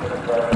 Gracias.